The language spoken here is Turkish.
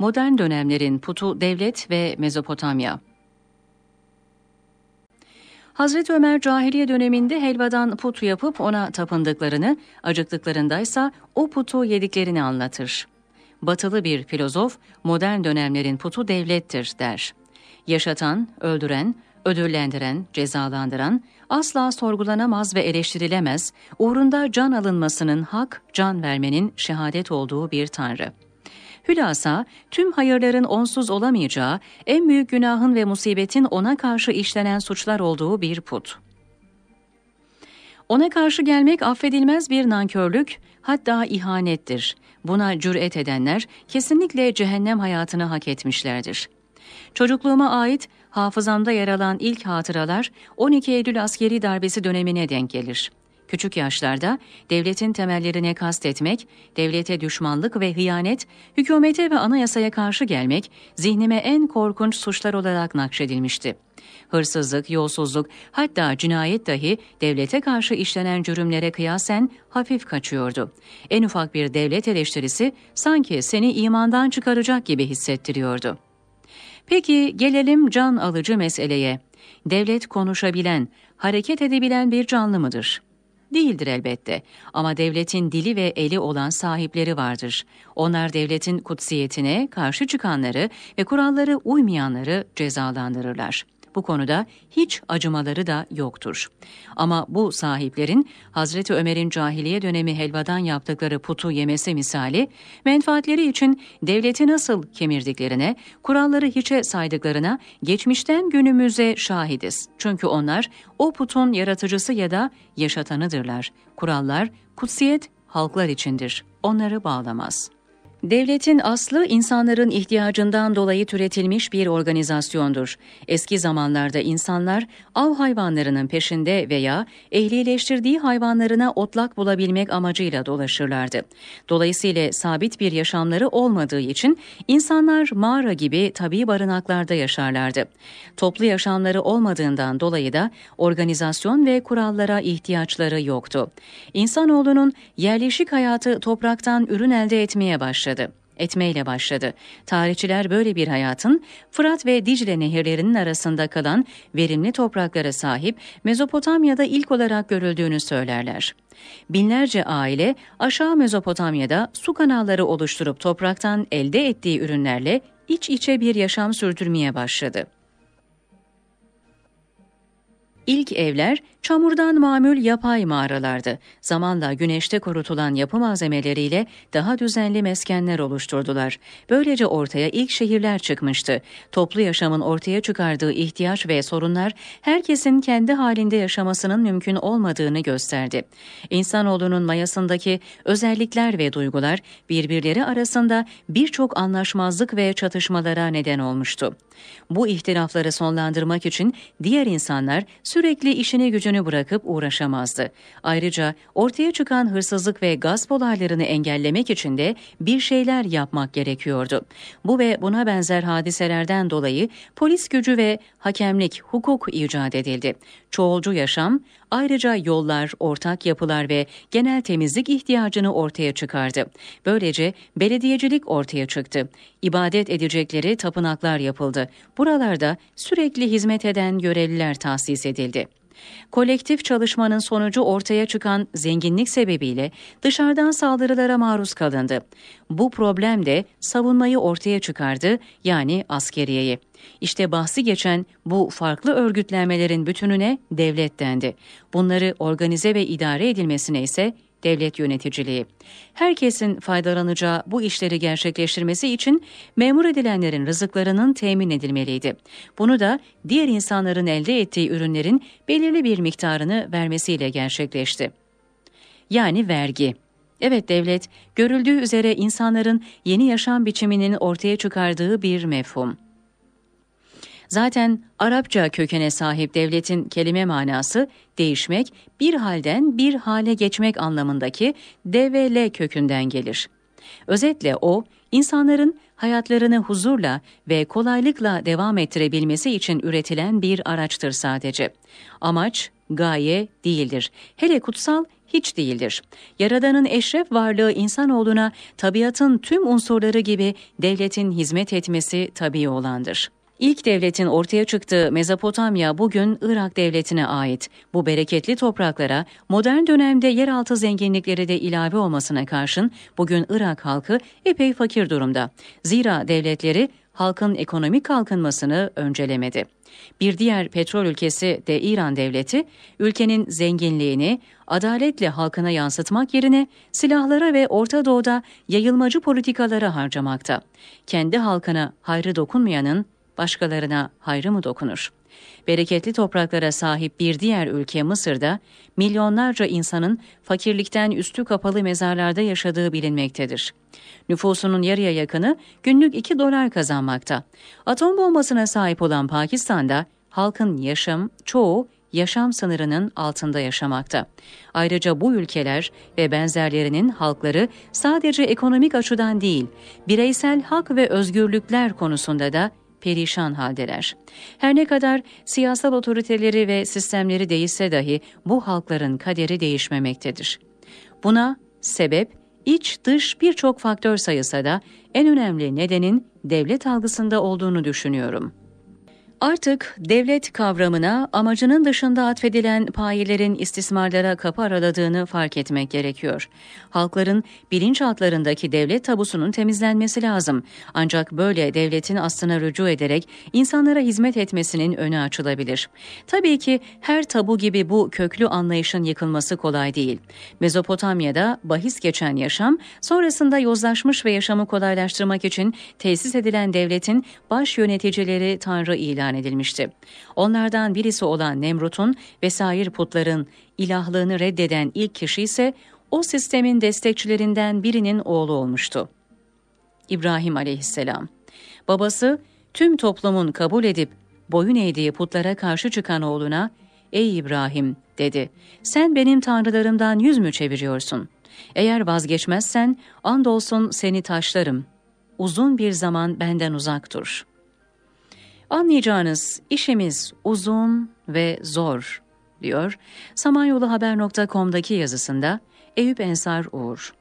modern dönemlerin putu devlet ve Mezopotamya. Hazreti Ömer cahiliye döneminde helvadan put yapıp ona tapındıklarını, acıktıklarındaysa o putu yediklerini anlatır. Batılı bir filozof, modern dönemlerin putu devlettir der. Yaşatan, öldüren, ödüllendiren, cezalandıran, asla sorgulanamaz ve eleştirilemez, uğrunda can alınmasının hak, can vermenin şehadet olduğu bir tanrı. Hülasa, tüm hayırların onsuz olamayacağı, en büyük günahın ve musibetin ona karşı işlenen suçlar olduğu bir put. Ona karşı gelmek affedilmez bir nankörlük, hatta ihanettir. Buna cüret edenler kesinlikle cehennem hayatını hak etmişlerdir. Çocukluğuma ait hafızamda yer alan ilk hatıralar 12 Eylül askeri darbesi dönemine denk gelir. Küçük yaşlarda devletin temellerine kastetmek, devlete düşmanlık ve hıyanet, hükümete ve anayasaya karşı gelmek zihnime en korkunç suçlar olarak nakşedilmişti. Hırsızlık, yolsuzluk, hatta cinayet dahi devlete karşı işlenen cürümlere kıyasen hafif kaçıyordu. En ufak bir devlet eleştirisi sanki seni imandan çıkaracak gibi hissettiriyordu. Peki gelelim can alıcı meseleye. Devlet konuşabilen, hareket edebilen bir canlı mıdır? Değildir elbette ama devletin dili ve eli olan sahipleri vardır. Onlar devletin kutsiyetine karşı çıkanları ve kuralları uymayanları cezalandırırlar. Bu konuda hiç acımaları da yoktur. Ama bu sahiplerin Hazreti Ömer'in cahiliye dönemi helvadan yaptıkları putu yemesi misali, menfaatleri için devleti nasıl kemirdiklerine, kuralları hiçe saydıklarına geçmişten günümüze şahidiz. Çünkü onlar o putun yaratıcısı ya da yaşatanıdırlar. Kurallar, kutsiyet halklar içindir. Onları bağlamaz.'' Devletin aslı insanların ihtiyacından dolayı türetilmiş bir organizasyondur. Eski zamanlarda insanlar av hayvanlarının peşinde veya ehlileştirdiği hayvanlarına otlak bulabilmek amacıyla dolaşırlardı. Dolayısıyla sabit bir yaşamları olmadığı için insanlar mağara gibi tabi barınaklarda yaşarlardı. Toplu yaşamları olmadığından dolayı da organizasyon ve kurallara ihtiyaçları yoktu. İnsanoğlunun yerleşik hayatı topraktan ürün elde etmeye başladı başladı etmeyle başladı. Tarihçiler böyle bir hayatın Fırat ve Dicle nehirlerinin arasında kalan verimli topraklara sahip Mezopotamya'da ilk olarak görüldüğünü söylerler. Binlerce aile aşağı Mezopotamya'da su kanalları oluşturup topraktan elde ettiği ürünlerle iç içe bir yaşam sürdürmeye başladı. İlk evler çamurdan mamül yapay mağaralardı. Zamanla güneşte kurutulan yapı malzemeleriyle daha düzenli meskenler oluşturdular. Böylece ortaya ilk şehirler çıkmıştı. Toplu yaşamın ortaya çıkardığı ihtiyaç ve sorunlar herkesin kendi halinde yaşamasının mümkün olmadığını gösterdi. İnsanoğlunun mayasındaki özellikler ve duygular birbirleri arasında birçok anlaşmazlık ve çatışmalara neden olmuştu. Bu ihtilafları sonlandırmak için diğer insanlar sürekli işini gücünü bırakıp uğraşamazdı. Ayrıca ortaya çıkan hırsızlık ve gasp olaylarını engellemek için de bir şeyler yapmak gerekiyordu. Bu ve buna benzer hadiselerden dolayı polis gücü ve hakemlik, hukuk icat edildi. Çoğulcu yaşam, ayrıca yollar, ortak yapılar ve genel temizlik ihtiyacını ortaya çıkardı. Böylece belediyecilik ortaya çıktı. İbadet edecekleri tapınaklar yapıldı. Buralarda sürekli hizmet eden görevliler tahsis edildi. Kolektif çalışmanın sonucu ortaya çıkan zenginlik sebebiyle dışarıdan saldırılara maruz kalındı. Bu problem de savunmayı ortaya çıkardı yani askeriyeyi. İşte bahsi geçen bu farklı örgütlenmelerin bütününe devlet dendi. Bunları organize ve idare edilmesine ise devlet yöneticiliği. Herkesin faydalanacağı bu işleri gerçekleştirmesi için memur edilenlerin rızıklarının temin edilmeliydi. Bunu da diğer insanların elde ettiği ürünlerin belirli bir miktarını vermesiyle gerçekleşti. Yani vergi. Evet devlet, görüldüğü üzere insanların yeni yaşam biçiminin ortaya çıkardığı bir mefhum. Zaten Arapça kökene sahip devletin kelime manası değişmek, bir halden bir hale geçmek anlamındaki devele kökünden gelir. Özetle o, insanların hayatlarını huzurla ve kolaylıkla devam ettirebilmesi için üretilen bir araçtır sadece. Amaç, gaye değildir. Hele kutsal hiç değildir. Yaradanın eşref varlığı insanoğluna tabiatın tüm unsurları gibi devletin hizmet etmesi tabii olandır. İlk devletin ortaya çıktığı Mezopotamya bugün Irak devletine ait. Bu bereketli topraklara modern dönemde yeraltı zenginlikleri de ilave olmasına karşın bugün Irak halkı epey fakir durumda. Zira devletleri halkın ekonomik kalkınmasını öncelemedi. Bir diğer petrol ülkesi de İran devleti, ülkenin zenginliğini adaletle halkına yansıtmak yerine silahlara ve Orta Doğu'da yayılmacı politikalara harcamakta. Kendi halkına hayrı dokunmayanın başkalarına hayrı mı dokunur? Bereketli topraklara sahip bir diğer ülke Mısır'da milyonlarca insanın fakirlikten üstü kapalı mezarlarda yaşadığı bilinmektedir. Nüfusunun yarıya yakını günlük 2 dolar kazanmakta. Atom bombasına sahip olan Pakistan'da halkın yaşam çoğu yaşam sınırının altında yaşamakta. Ayrıca bu ülkeler ve benzerlerinin halkları sadece ekonomik açıdan değil, bireysel hak ve özgürlükler konusunda da perişan haldeler. Her ne kadar siyasal otoriteleri ve sistemleri değişse dahi bu halkların kaderi değişmemektedir. Buna sebep iç dış birçok faktör sayısa da en önemli nedenin devlet algısında olduğunu düşünüyorum.'' Artık devlet kavramına amacının dışında atfedilen payelerin istismarlara kapı araladığını fark etmek gerekiyor. Halkların bilinçaltlarındaki devlet tabusunun temizlenmesi lazım. Ancak böyle devletin aslına rücu ederek insanlara hizmet etmesinin önü açılabilir. Tabii ki her tabu gibi bu köklü anlayışın yıkılması kolay değil. Mezopotamya'da bahis geçen yaşam, sonrasında yozlaşmış ve yaşamı kolaylaştırmak için tesis edilen devletin baş yöneticileri Tanrı ilan ilan edilmişti. Onlardan birisi olan Nemrut'un vesair putların ilahlığını reddeden ilk kişi ise o sistemin destekçilerinden birinin oğlu olmuştu. İbrahim aleyhisselam. Babası tüm toplumun kabul edip boyun eğdiği putlara karşı çıkan oğluna ''Ey İbrahim'' dedi. ''Sen benim tanrılarımdan yüz mü çeviriyorsun? Eğer vazgeçmezsen andolsun seni taşlarım. Uzun bir zaman benden uzak dur.'' Anlayacağınız işimiz uzun ve zor, diyor Samanyoluhaber.com'daki yazısında Eyüp Ensar Uğur.